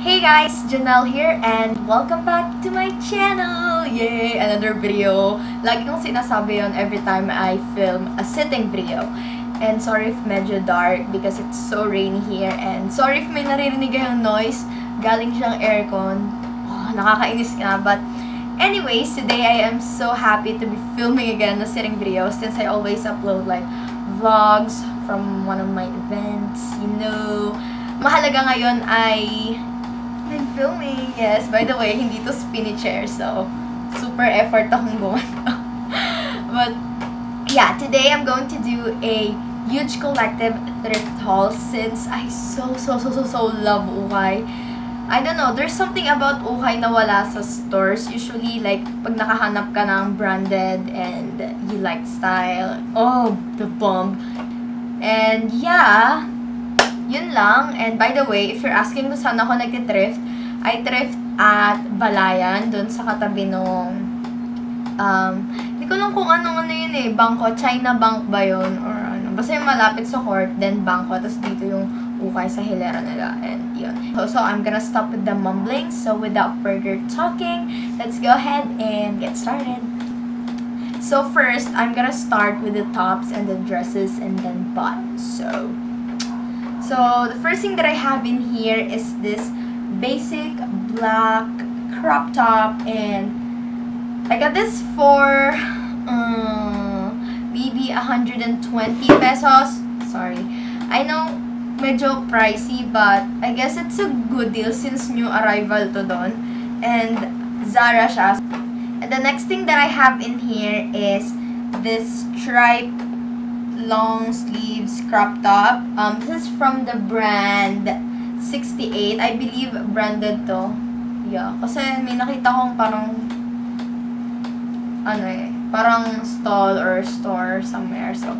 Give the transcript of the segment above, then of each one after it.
Hey guys, Janelle here and welcome back to my channel! Yay! Another video. Lagi kong sinasabi yon every time I film a sitting video. And sorry if medyo dark because it's so rainy here. And sorry if may naririnig kayong noise. Galing siyang aircon. Oh, nakakainis nga. But anyways, today I am so happy to be filming again a sitting video since I always upload like vlogs from one of my events. You know, mahalaga ngayon ay I'm filming. Yes, by the way, hindi to spinny chair, so super effort akong gumano. But yeah, today I'm going to do a huge collective thrift haul since I so so so so so love Ukay. I don't know, there's something about Ukay na wala sa stores. Usually, like, pag nakahanap ka ng branded and you like style, oh, the bomb. And yeah, yun lang. And by the way, if you're asking kung saan ako nag-thrift, I thrift at Balayan, dun sa katabi nung, um, hindi ko lang kung anong ano yun eh, bangko, China Bank ba yun, or ano, basta yung malapit sa court, then bangko, tapos dito yung ukay sa hilera nila, and yun. So, so I'm gonna stop with the mumbling, so without further talking, let's go ahead and get started. So first, I'm gonna start with the tops and the dresses and then bottoms. So, so the first thing that I have in here is this basic black crop top and I got this for uh, maybe 120 pesos. Sorry. I know medyo pricey but I guess it's a good deal since new arrival to don and Zara siya. And the next thing that I have in here is this striped long sleeves crop top. Um, this is from the brand 68. I believe branded to. Yeah. Kasi may nakita kong parang ano eh, parang stall or store somewhere. So,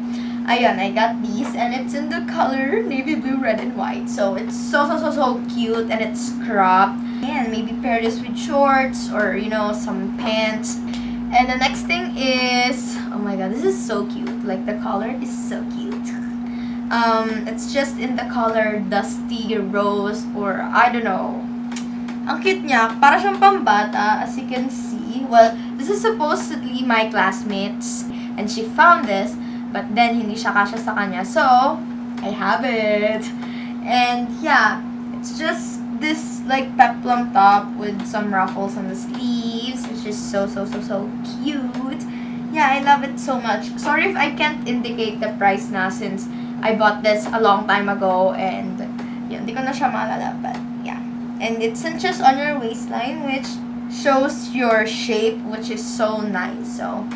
ayun, I got these and it's in the color navy blue, red, and white. So, it's so, so, so, so cute and it's cropped. And maybe pair this with shorts or, you know, some pants. And the next thing is, my god, this is so cute. Like, the color is so cute. Um, it's just in the color dusty rose or I don't know. Ang cute niya. Para siyang pambata, as you can see. Well, this is supposedly my classmates. And she found this, but then hindi siya kasha sa kanya. So, I have it. And yeah, it's just this like peplum top with some ruffles on the sleeves. It's just so, so, so, so cute. Yeah, I love it so much. Sorry if I can't indicate the price na since I bought this a long time ago and yun, hindi ko na siya maalala. But yeah. And it cinches on your waistline which shows your shape which is so nice. So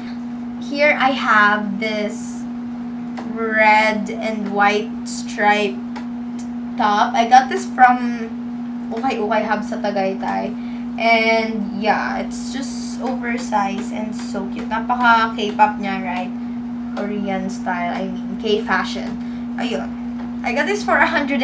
here I have this red and white striped top. I got this from Ukay Ukay Hub sa Tagaytay. And yeah, it's just oversized and so cute. Napaka K-pop niya, right? Korean style, I mean, K-fashion. Ayun. I got this for 180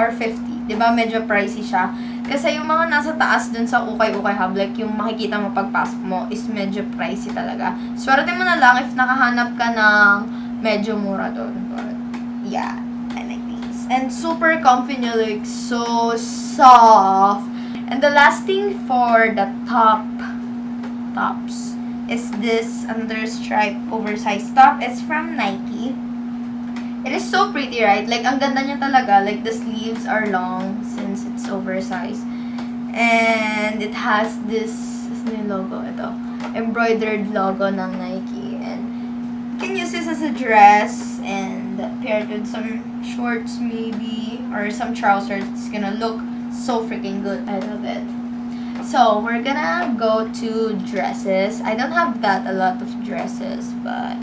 or 50. 'Di ba Medyo pricey siya. Kasi yung mga nasa taas dun sa Ukay-Ukay Hub, like yung makikita mo pagpasok mo, is medyo pricey talaga. Swerte mo na lang if nakahanap ka ng medyo mura doon. But, yeah. I like these. And super comfy niya, like, so soft. And the last thing for the top tops is this under stripe oversized top. It's from Nike. It is so pretty, right? Like, ang ganda niya talaga. Like, the sleeves are long since it's oversized. And it has this, logo, ito. Embroidered logo ng Nike. And you can use this as a dress and pair it with some shorts maybe or some trousers. It's gonna look so freaking good. I love it. So, we're gonna go to dresses. I don't have that a lot of dresses, but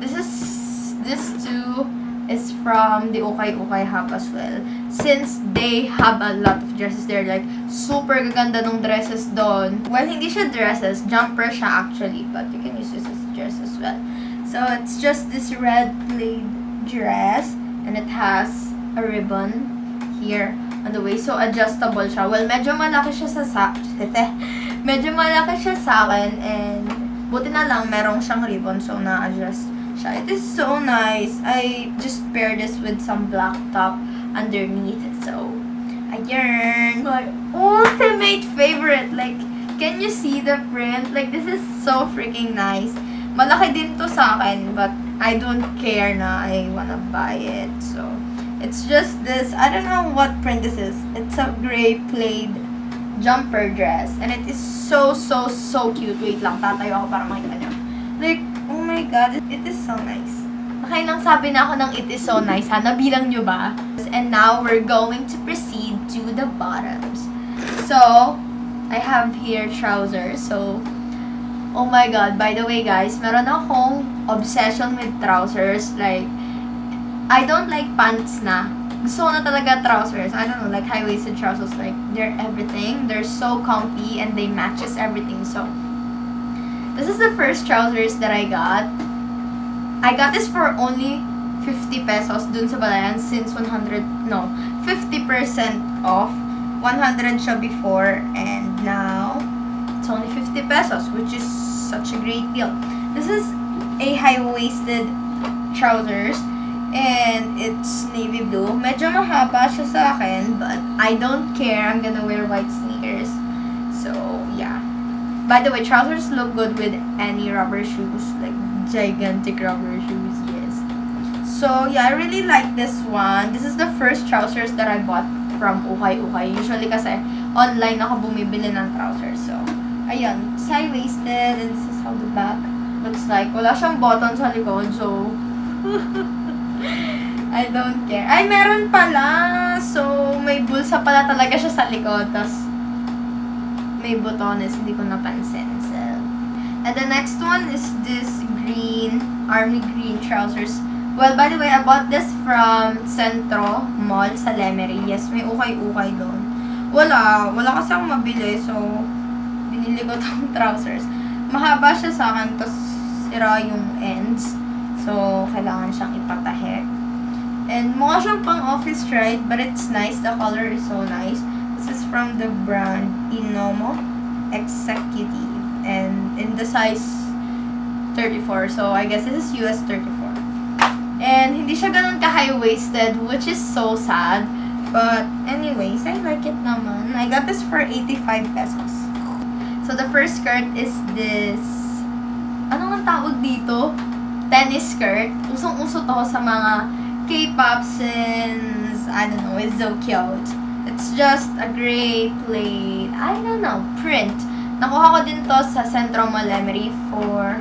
this is this too is from the Okay Okay Hub as well. Since they have a lot of dresses there, like, super gaganda ng dresses doon. Well, hindi siya dresses, jumper siya actually, but you can use this as a dress as well. So, it's just this red plaid dress, and it has a ribbon here on the waist. So, adjustable siya. Well, medyo malaki siya sa sa... medyo malaki siya sa akin, and buti na lang merong siyang ribbon, so na-adjust siya. It is so nice. I just pair this with some black top underneath. So, Ayan. My ultimate favorite. Like, can you see the print? Like, this is so freaking nice. Malaki din to sa akin, but I don't care na I wanna buy it. So, it's just this, I don't know what print this is. It's a gray plaid jumper dress. And it is so, so, so cute. Wait lang, tatayo ako para makita nyo. Like, oh my god, it, is so nice. Nakailang sabi na ako ng it is so nice, ha? Nabilang nyo ba? And now, we're going to proceed to the bottoms. So, I have here trousers. So, oh my god, by the way guys, meron akong obsession with trousers. Like, I don't like pants na. Gusto ko na talaga trousers. I don't know, like high-waisted trousers. Like, they're everything. They're so comfy and they matches everything. So, this is the first trousers that I got. I got this for only 50 pesos dun sa Balayan since 100, no, 50% off. 100 siya before and now it's only 50 pesos which is such a great deal. This is a high-waisted trousers and it's navy blue. Medyo mahaba siya sa akin but I don't care. I'm gonna wear white sneakers. So, yeah. By the way, trousers look good with any rubber shoes like gigantic rubber shoes, yes. So, yeah, I really like this one. This is the first trousers that I bought from Ukay Ukay. Usually kasi online ako bumibili ng trousers. So, ayun. It's high-waisted and this is how the back looks like. Wala siyang button sa likod, so... I don't care. Ay, meron pala! So, may bulsa pala talaga siya sa likod. Tapos, may butones. Hindi ko napansin. So, and the next one is this green, army green trousers. Well, by the way, I bought this from Centro Mall sa Lemery. Yes, may ukay-ukay doon. Wala. Wala kasi akong mabili. So, binili ko tong trousers. Mahaba siya sa akin. Tapos, sira yung ends. So, kailangan siyang ipatahik. And mukha siyang pang office ride, but it's nice. The color is so nice. This is from the brand Inomo Executive. And in the size 34. So, I guess this is US 34. And hindi siya ganun ka-high-waisted, which is so sad. But, anyways, I like it naman. I got this for 85 pesos. So, the first skirt is this... Ano ang tawag dito? Tennis skirt. Usong-uso to sa mga K-pop since, I don't know, it's so cute. It's just a gray plain, I don't know, print. Nakuha ko din to sa Centro Malemery for,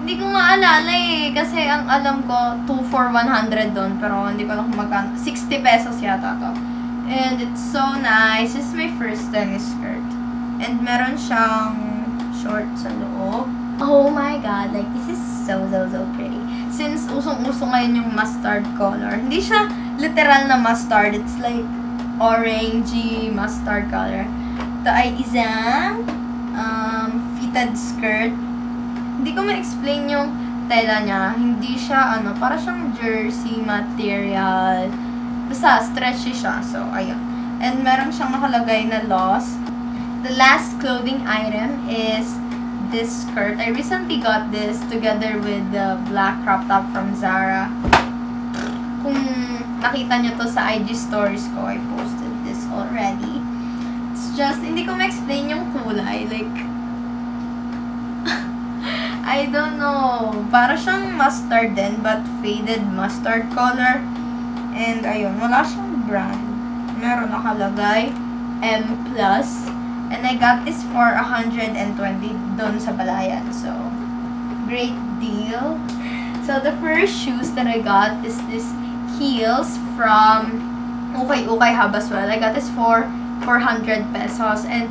hindi ko maalala eh, kasi ang alam ko, 2 for 100 doon, pero hindi ko alam kung magkano, 60 pesos yata to. And it's so nice. Is my first tennis skirt. And meron siyang short sa loob. Oh my god, like this is so, so, so pretty. Since usong-uso ngayon yung mustard color, hindi siya literal na mustard. It's like orangey mustard color. Ito ay isang um, fitted skirt. Hindi ko ma-explain yung tela niya. Hindi siya, ano, para siyang jersey material. Basta, stretchy siya. So, ayun. And meron siyang nakalagay na loss. The last clothing item is this skirt. I recently got this together with the black crop top from Zara. Kung nakita nyo to sa IG stories ko, I posted this already. It's just, hindi ko ma-explain yung kulay. Like, I don't know. Para siyang mustard din, but faded mustard color. And, ayun, wala siyang brand. Meron nakalagay M+. And I got this for 120 doon sa Balayan. So, great deal. So, the first shoes that I got is this heels from Ukay Ukay Habaswell. I got this for 400 pesos. And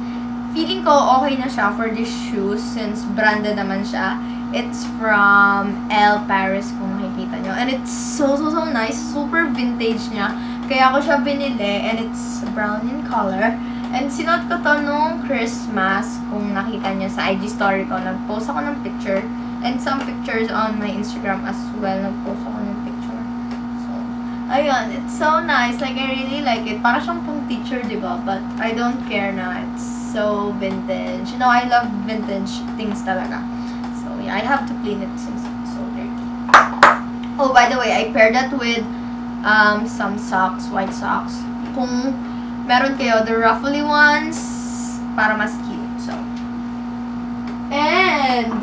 feeling ko okay na siya for this shoes since branded naman siya. It's from El Paris kung makikita nyo. And it's so, so, so nice. Super vintage niya. Kaya ako siya binili and it's brown in color. And sinuot ko to nung Christmas, kung nakita niyo sa IG story ko, nag-post ako ng picture. And some pictures on my Instagram as well, nag-post ako ng picture. So, ayun, it's so nice. Like, I really like it. Para siyang pang teacher, di ba? But, I don't care na. It's so vintage. You know, I love vintage things talaga. So, yeah, I have to clean it since it's so dirty. Oh, by the way, I paired that with um, some socks, white socks. Kung meron kayo the ruffly ones para mas cute. So, and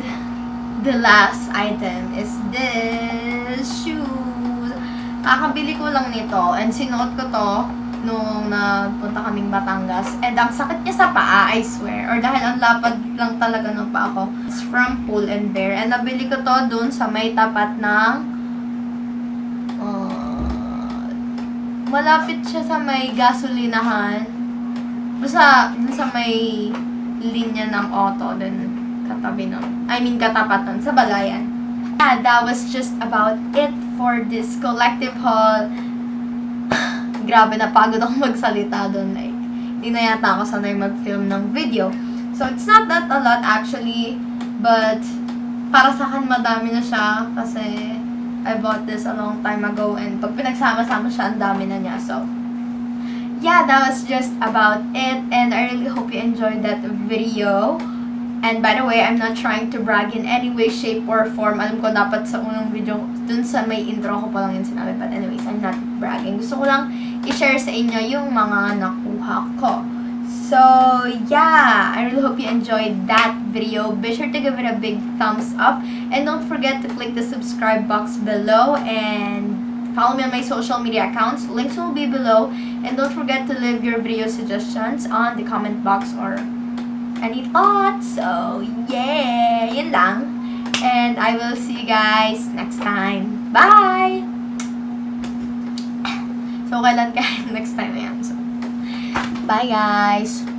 the last item is this shoes. Kakabili ko lang nito and sinuot ko to nung nagpunta kaming Batangas. And ang sakit niya sa paa, I swear. Or dahil ang lapad lang talaga ng paa ko. It's from Pull and Bear. And nabili ko to dun sa may tapat ng malapit siya sa may gasolinahan. Basta dun sa may linya ng auto dun katabi nun. I mean katapat nun sa Balayan. Yeah, that was just about it for this collective haul. Grabe, napagod ako magsalita doon. Like, hindi na yata ako sanay mag-film ng video. So, it's not that a lot actually, but para sa akin madami na siya kasi I bought this a long time ago and pag pinagsama-sama siya, ang dami na niya. So, yeah, that was just about it and I really hope you enjoyed that video. And by the way, I'm not trying to brag in any way, shape, or form. Alam ko dapat sa unang video, dun sa may intro ko pa lang yun sinabi. But anyways, I'm not bragging. Gusto ko lang i-share sa inyo yung mga nakuha ko. So, yeah, I really hope you enjoyed that video. Be sure to give it a big thumbs up. And don't forget to click the subscribe box below and follow me on my social media accounts. Links will be below. And don't forget to leave your video suggestions on the comment box or any thoughts. So, yeah, yun lang. And I will see you guys next time. Bye! So, kailan kayo next time yan? So, bye guys!